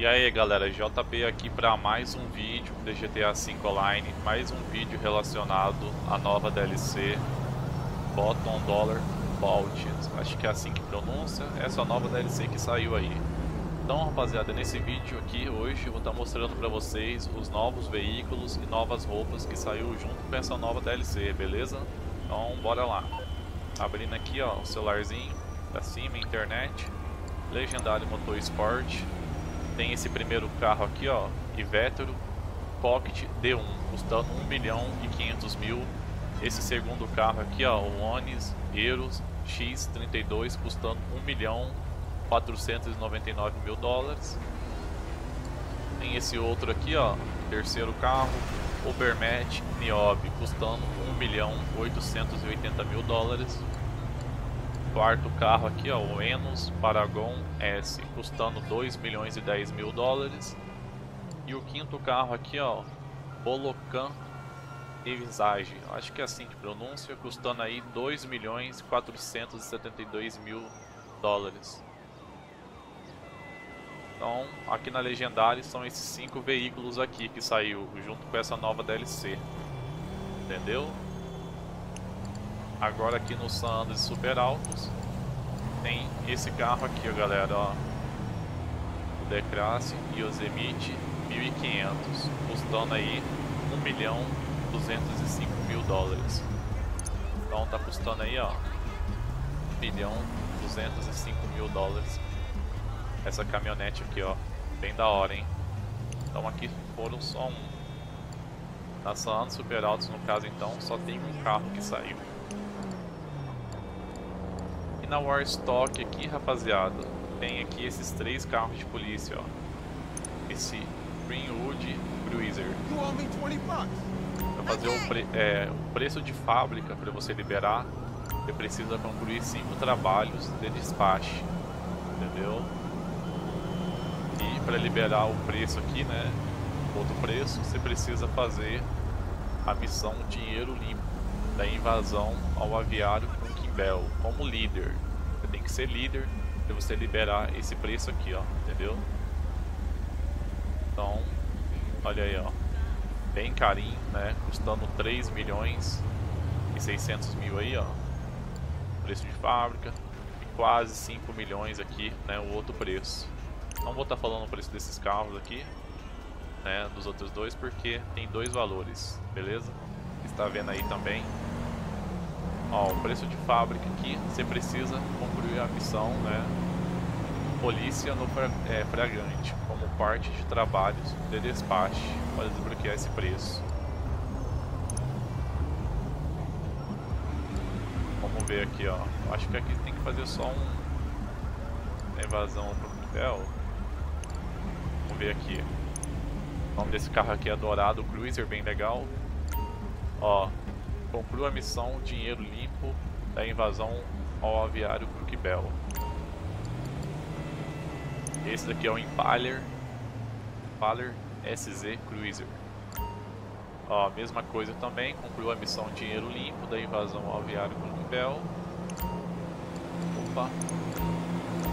E aí galera, JP aqui para mais um vídeo de GTA V Online, mais um vídeo relacionado à nova DLC Bottom Dollar Vault, acho que é assim que pronuncia, essa nova DLC que saiu aí. Então rapaziada, nesse vídeo aqui hoje eu vou estar tá mostrando para vocês os novos veículos e novas roupas que saiu junto com essa nova DLC, beleza? Então bora lá. Abrindo aqui ó, o celularzinho, pra cima, internet, Legendário Motor Sport, tem esse primeiro carro aqui, ó, Ivetero Pocket D1, custando 1 milhão e 500 mil. Esse segundo carro aqui, ó, o Onis Eros X32, custando 1 milhão 499 mil dólares. Tem esse outro aqui, ó, terceiro carro, Ubermat Niobe, custando 1 milhão 880 mil dólares quarto carro aqui, ó, o Enos Paragon S, custando 2 milhões e 10 mil dólares. E o quinto carro aqui, ó, Bolocan Visage, acho que é assim que pronuncia, custando aí 2 milhões e 472 mil dólares. Então, aqui na Legendária são esses cinco veículos aqui que saiu junto com essa nova DLC. Entendeu? Agora aqui no San Andreas Super Altos tem esse carro aqui, ó, galera, ó. O Decrace Yosemite 1500, custando aí 1 milhão 205 mil dólares. Então tá custando aí, ó, 1 milhão 205 mil dólares. Essa caminhonete aqui, ó, bem da hora, hein? Então aqui foram só um. Na San Andreas Super Altos, no caso, então, só tem um carro que saiu na Warstock aqui, rapaziada, tem aqui esses três carros de polícia, ó. Esse Greenwood Cruiser. Para fazer o, pre é, o preço de fábrica para você liberar, você precisa concluir cinco trabalhos de despache, entendeu? E para liberar o preço aqui, né, outro preço, você precisa fazer a missão Dinheiro Limpo da invasão ao aviário Kimbell como líder. Você tem que ser líder para você liberar esse preço aqui, ó, entendeu? Então, olha aí, ó, bem carinho, né? Custando 3 milhões e 600 mil aí, ó, preço de fábrica e quase 5 milhões aqui, né? O outro preço. Não vou estar tá falando o preço desses carros aqui, né? Dos outros dois, porque tem dois valores, beleza? Está vendo aí também Ó, o preço de fábrica aqui, você precisa concluir a missão, né? Polícia no é, fragante, como parte de trabalhos de despache para desbloquear esse preço. Vamos ver aqui, ó. Acho que aqui tem que fazer só um evasão pro papel. Vamos ver aqui. O nome desse carro aqui é Dourado Cruiser, bem legal. Ó, Conclua a missão Dinheiro Limpo da invasão ao aviário Brookbell. Esse daqui é o Impaler, Impaler SZ Cruiser. Ó, mesma coisa também, concluiu a missão Dinheiro Limpo da invasão ao aviário Brookbell. Opa.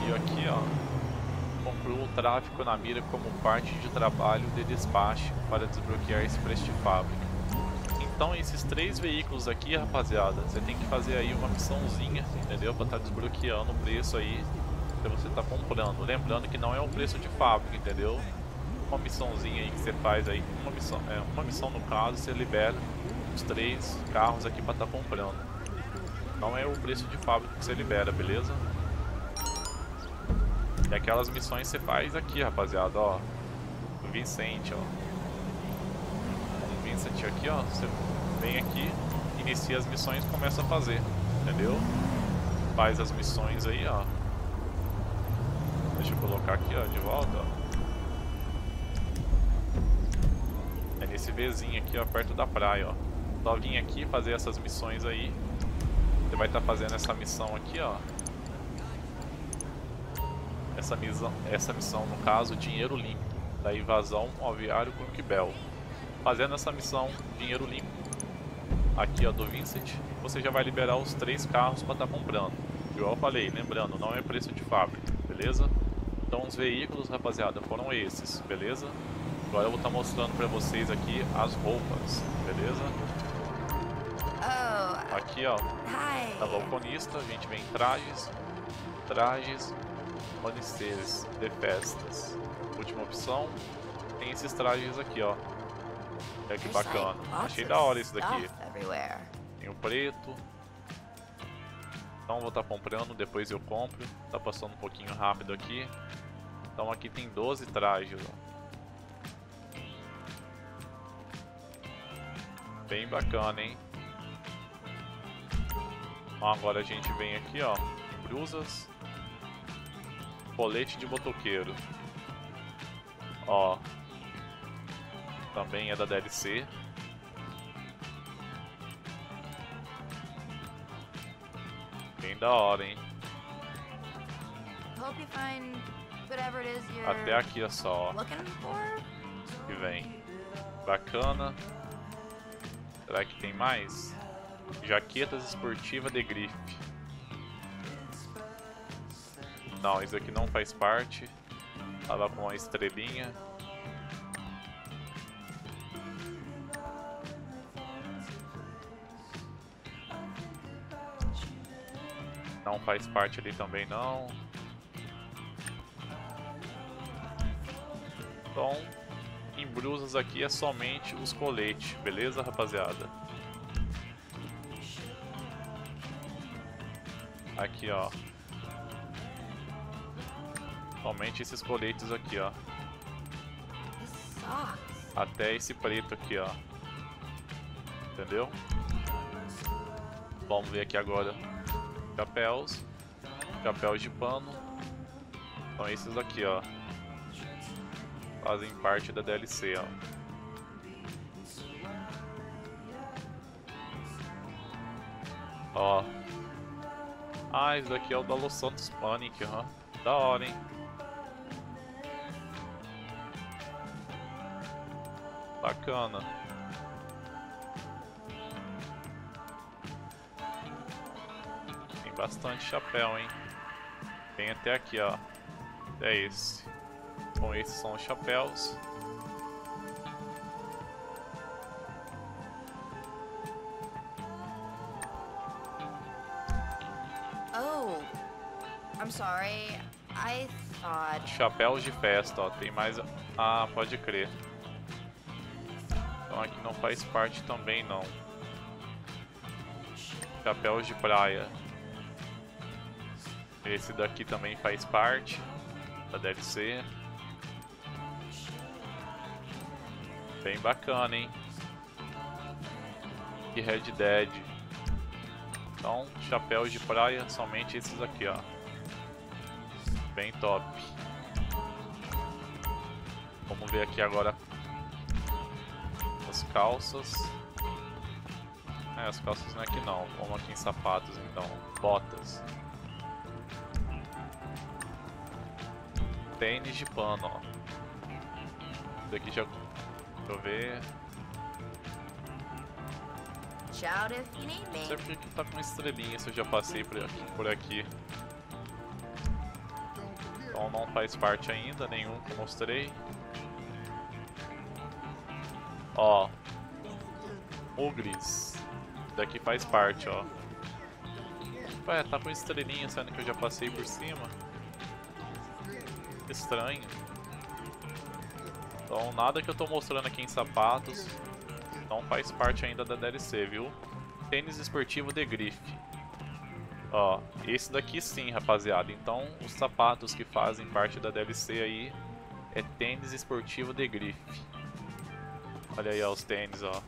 E aqui, ó, concluiu o tráfico na mira como parte de trabalho de despacho para desbloquear esse preço de fábrica. Então esses três veículos aqui, rapaziada, você tem que fazer aí uma missãozinha, entendeu? Pra estar tá desbloqueando o preço aí que você tá comprando. Lembrando que não é o preço de fábrica, entendeu? Uma missãozinha aí que você faz aí, uma missão, é, uma missão no caso, você libera os três carros aqui pra estar tá comprando. Não é o preço de fábrica que você libera, beleza? E aquelas missões você faz aqui, rapaziada, ó. Vicente, ó. Vincent aqui, ó. Você vem aqui, inicia as missões e começa a fazer, entendeu? Faz as missões aí, ó. Deixa eu colocar aqui, ó, de volta, ó. É nesse Vzinho aqui, ó, perto da praia, ó. Só vim aqui fazer essas missões aí. Você vai estar tá fazendo essa missão aqui, ó. Essa missão, essa missão, no caso, dinheiro limpo, da invasão ao aviário Crookbell fazendo essa missão dinheiro limpo aqui ó, do Vincent, você já vai liberar os três carros para estar tá comprando. Igual eu falei, lembrando, não é preço de fábrica, beleza? Então os veículos, rapaziada, foram esses, beleza? Agora eu vou estar tá mostrando pra vocês aqui as roupas, beleza? Oh, aqui, ó, da balconista, a gente vem em trajes, trajes, maneceres de festas. Última opção, tem esses trajes aqui, ó. Olha que bacana. Achei da hora esse daqui. Tem o preto. Então vou estar tá comprando, depois eu compro. Tá passando um pouquinho rápido aqui. Então aqui tem 12 trajes. Bem bacana, hein? Agora a gente vem aqui, ó. Brusas. Colete de motoqueiro. Ó. Também é da DLC. Bem da hora, hein? Até aqui é só, ó. Que vem. Bacana. Será que tem mais? Jaquetas esportivas de grife. Não, isso aqui não faz parte. Tava com uma estrelinha. Não faz parte ali também não. Então, em brusas aqui é somente os coletes, beleza rapaziada? Aqui ó. Somente esses coletes aqui ó. Até esse preto aqui ó. Entendeu? Vamos ver aqui agora. Chapéus. Chapéus de pano. São esses aqui ó fazem parte da DLC, ó. Ó. Ah, esse daqui é o da Los Santos Panic, ó. Da hora, hein? Bacana. Bastante chapéu, hein? Tem até aqui, ó. É esse. Bom, esses são os chapéus. Oh, I'm sorry. I thought... Chapéus de festa, ó. Tem mais... Ah, pode crer. Então aqui não faz parte também, não. Chapéus de praia. Esse daqui também faz parte da DLC. Bem bacana, hein? E Red Dead. Então, chapéus de praia, somente esses aqui, ó. Bem top. Vamos ver aqui agora as calças. É, as calças não é aqui não. Vamos aqui em sapatos então. Botas. Tênis de pano, ó. Daqui já Deixa eu ver. Não sei porque que tá com estrelinha se eu já passei por aqui, por aqui. Então não faz parte ainda, nenhum que eu mostrei. Ó. Ugris. Daqui faz parte, ó. Ué, tá com estrelinha, sendo que eu já passei por cima. Estranho. Então nada que eu tô mostrando aqui em sapatos não faz parte ainda da DLC, viu? Tênis esportivo de grife. Ó, esse daqui sim, rapaziada. Então os sapatos que fazem parte da DLC aí é tênis esportivo de grife. Olha aí ó, os tênis, ó.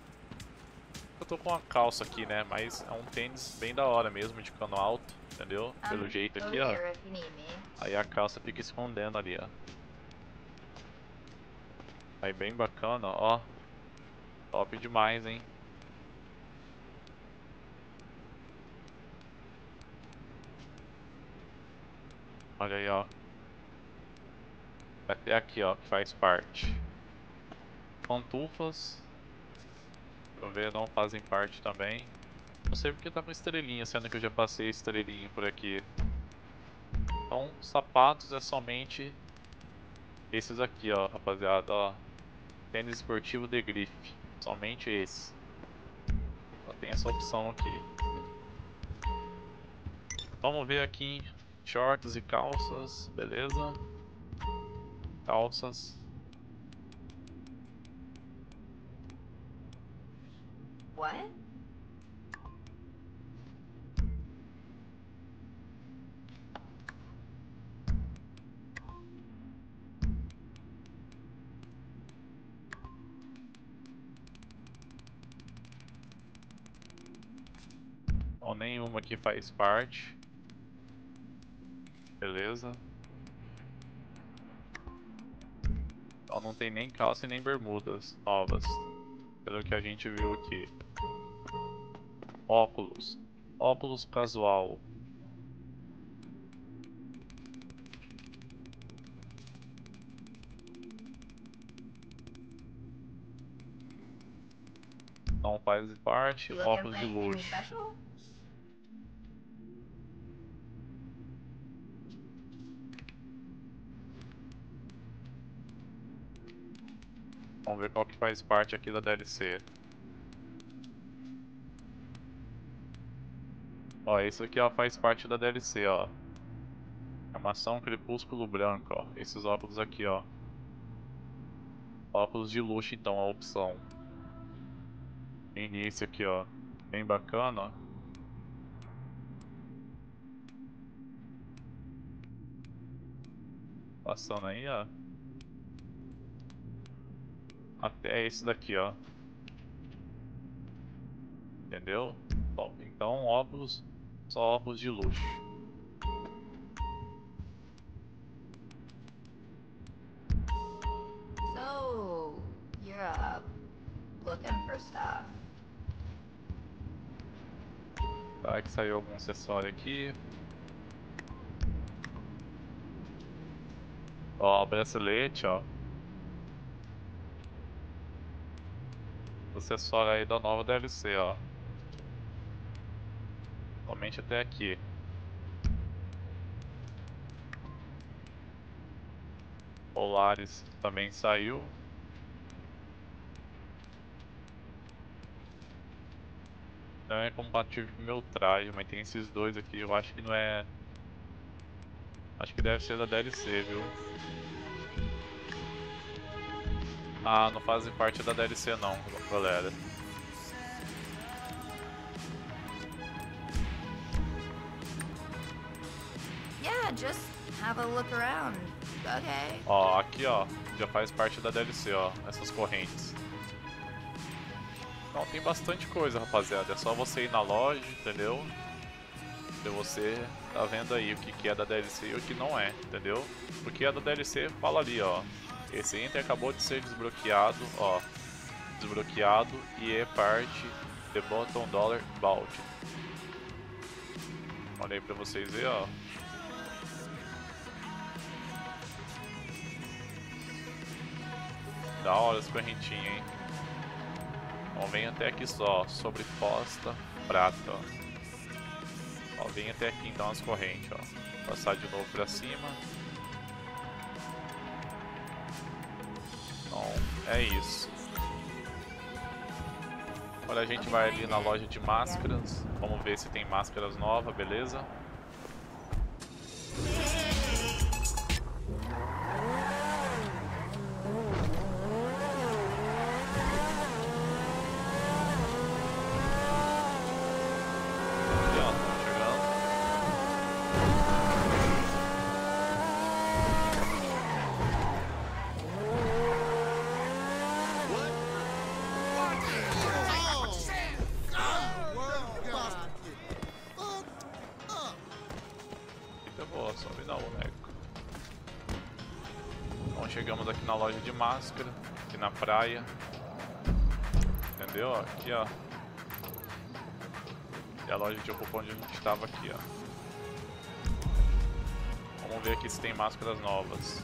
Eu tô com uma calça aqui, né? Mas é um tênis bem da hora mesmo, de cano alto, entendeu? Pelo ah, jeito aqui, ó. Aí a calça fica escondendo ali, ó. Aí bem bacana, ó. Top demais, hein. Olha aí, ó. Até aqui, ó, que faz parte. Pantufas. Deixa eu ver, não fazem parte também. Não sei porque tá com estrelinha, sendo que eu já passei estrelinha por aqui. Então, sapatos é somente Esses aqui, ó, rapaziada, ó. Tênis esportivo de grife. Somente esse. Só tem essa opção aqui. Vamos ver aqui shorts e calças, beleza? Calças. What? Bom, nenhuma aqui faz parte. Beleza. Então não tem nem calça e nem bermudas novas. Pelo que a gente viu aqui. Óculos. Óculos casual. Não faz parte. Óculos de luxo. Vamos ver qual que faz parte aqui da DLC. Ó, esse aqui ó, faz parte da DLC, ó. Armação Crepúsculo Branco, ó. Esses óculos aqui, ó. Óculos de luxo, então, a opção. Início aqui, ó. Bem bacana, ó. Passando aí, ó. Até esse daqui, ó. Entendeu? Bom, então óculos, só óculos de luxo. So, you're uh, looking for stuff. Tá, que saiu algum acessório aqui. Ó, bracelete, ó. Acessório aí da nova DLC, ó. Somente até aqui. Polaris também saiu. Não é compatível com o meu traio, mas tem esses dois aqui. Eu acho que não é. Acho que deve ser da DLC, viu? Ah, não fazem parte da DLC não, galera. Yeah, just have a look around. Okay. Ó, aqui ó, já faz parte da DLC, ó, essas correntes. Então tem bastante coisa, rapaziada. É só você ir na loja, entendeu? E você tá vendo aí o que, que é da DLC e o que não é, entendeu? O que é da DLC, fala ali, ó. Esse enter acabou de ser desbloqueado, ó. Desbloqueado e é parte de Bottom Dollar Vault. Olha aí pra vocês verem, ó. Da hora essa correntinha, hein? Ó, vem até aqui só, sobreposta, prata, ó. Ó, vem até aqui então as correntes, ó. Passar de novo pra cima. É isso. Agora a gente vai ali na loja de máscaras. Vamos ver se tem máscaras novas, beleza? Na loja de máscara, aqui na praia. Entendeu? Aqui, ó. E a loja de roupa onde a gente estava aqui, ó. Vamos ver aqui se tem máscaras novas.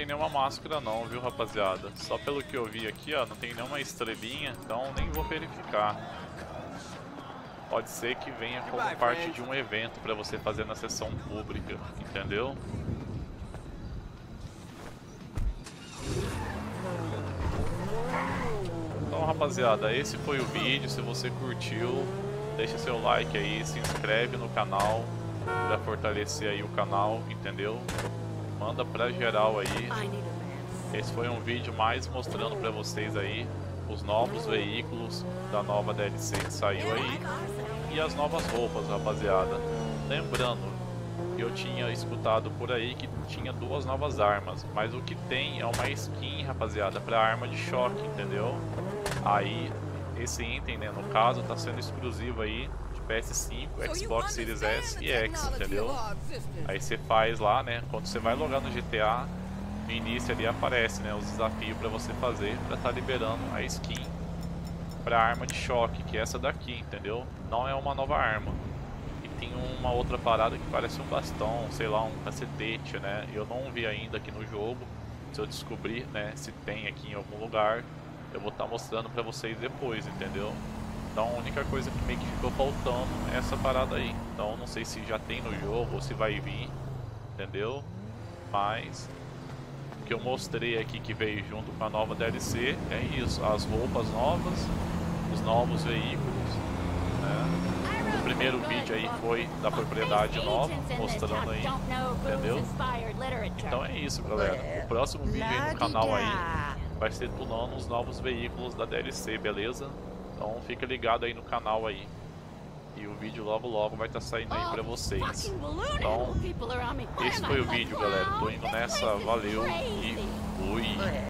Tem nenhuma máscara não, viu rapaziada? Só pelo que eu vi aqui, ó, não tem nenhuma estrelinha, então nem vou verificar. Pode ser que venha como parte de um evento para você fazer na sessão pública, entendeu? Então rapaziada, esse foi o vídeo, se você curtiu, deixa seu like aí, se inscreve no canal para fortalecer aí o canal, entendeu? Manda pra geral aí. Esse foi um vídeo mais mostrando pra vocês aí os novos veículos da nova DLC que saiu aí e as novas roupas, rapaziada. Lembrando, eu tinha escutado por aí que tinha duas novas armas, mas o que tem é uma skin, rapaziada, para arma de choque, entendeu? Aí esse item, né, no caso, tá sendo exclusivo aí PS5, Xbox Series S e X, entendeu? Aí você faz lá, né? Quando você vai logar no GTA, no início ali aparece, né? Os desafios para você fazer para estar tá liberando a skin para arma de choque, que é essa daqui, entendeu? Não é uma nova arma. E tem uma outra parada que parece um bastão, sei lá, um cacetete, né? Eu não vi ainda aqui no jogo. Se eu descobrir, né, se tem aqui em algum lugar, eu vou estar tá mostrando para vocês depois, entendeu? Então a única coisa que meio que ficou faltando é essa parada aí. Então não sei se já tem no jogo ou se vai vir, entendeu? Mas o que eu mostrei aqui que veio junto com a nova DLC é isso, as roupas novas, os novos veículos, né? O primeiro vídeo aí foi da propriedade nova, mostrando aí, entendeu? Então é isso galera, o próximo vídeo aí no canal aí vai ser tunando os novos veículos da DLC, beleza? Então fica ligado aí no canal aí. E o vídeo logo logo vai estar tá saindo aí pra vocês. Então, esse foi o vídeo, galera. Tô indo nessa, valeu e fui.